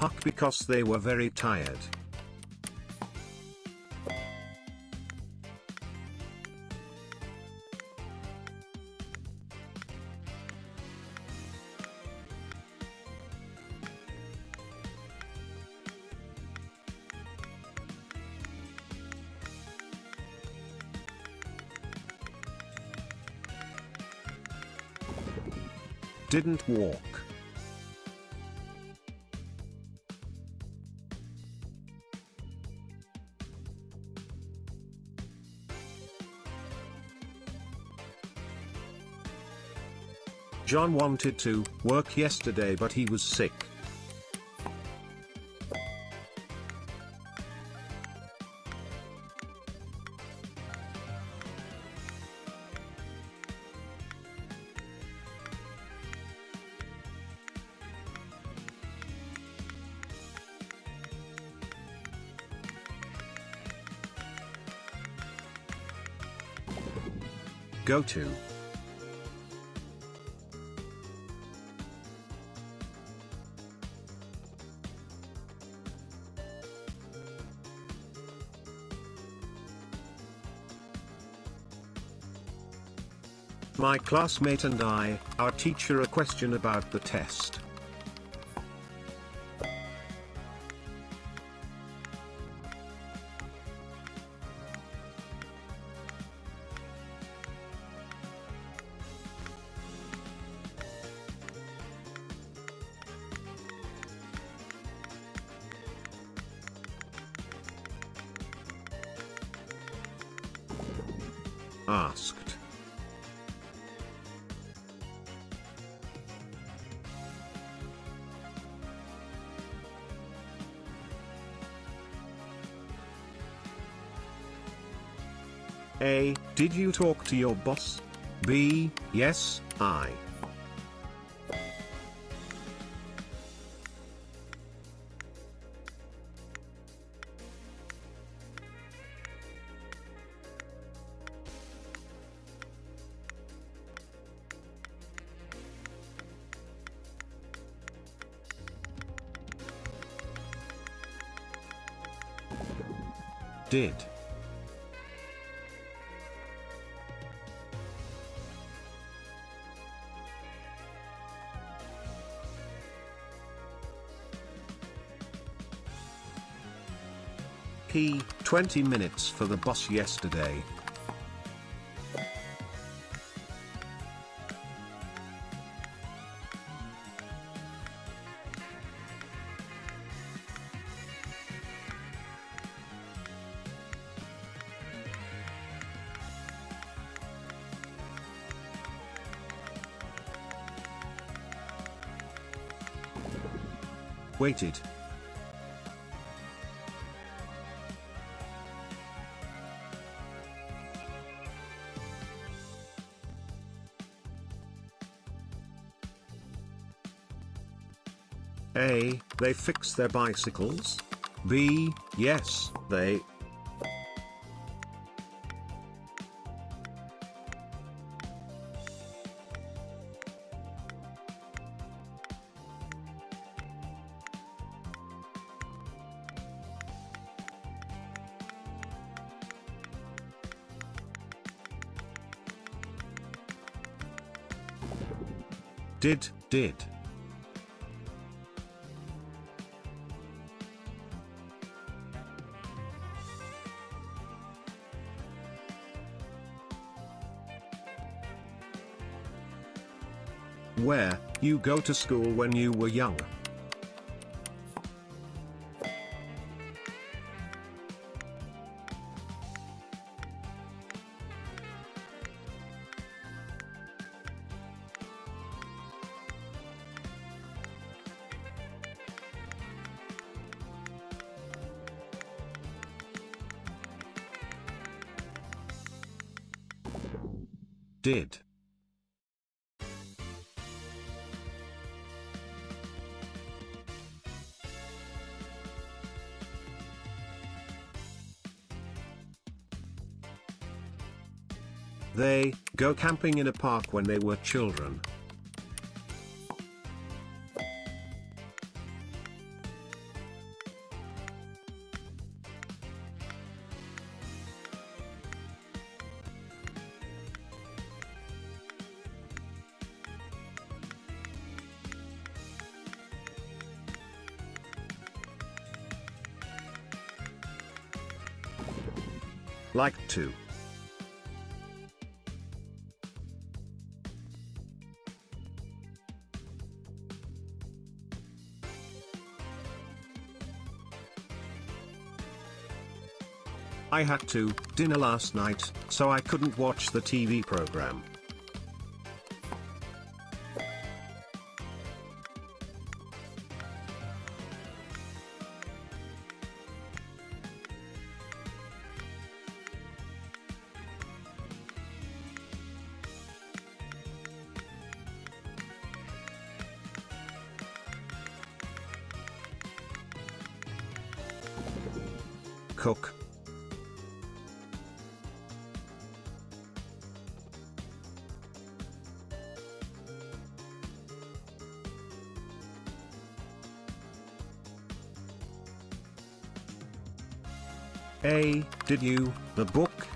Puck because they were very tired. Didn't walk. John wanted to work yesterday but he was sick. Go to. My classmate and I, our teacher a question about the test. Asked. A. Did you talk to your boss? B. Yes, I. Did. P. 20 minutes for the boss yesterday. Waited. A. They fix their bicycles? B. Yes, they. Did, did. Where, you go to school when you were young. Did. they go camping in a park when they were children. Like to. I had to dinner last night, so I couldn't watch the TV program. Cook. A. Did you, the book?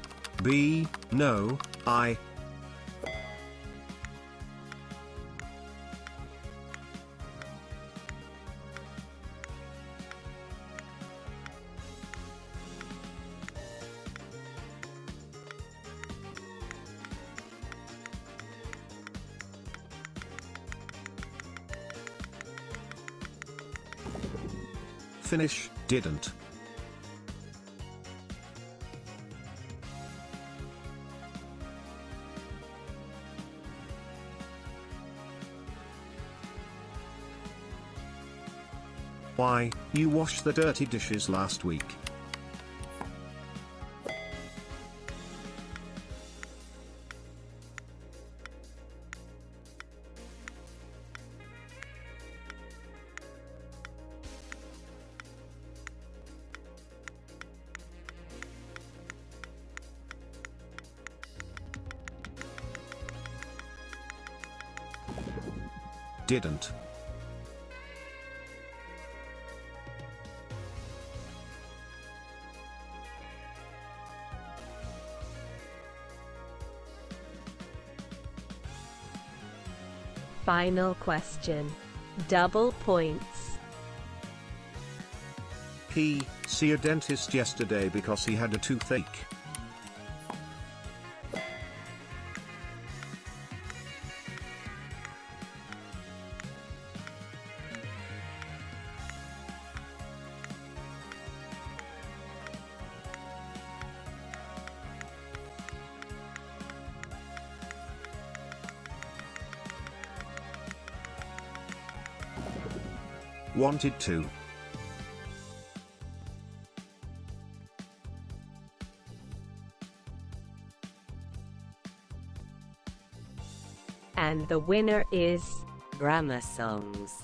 B. No, I. Finish, didn't. Why, you washed the dirty dishes last week. Didn't. Final question. Double points. He, see a dentist yesterday because he had a toothache. Wanted to. And the winner is Grammar songs.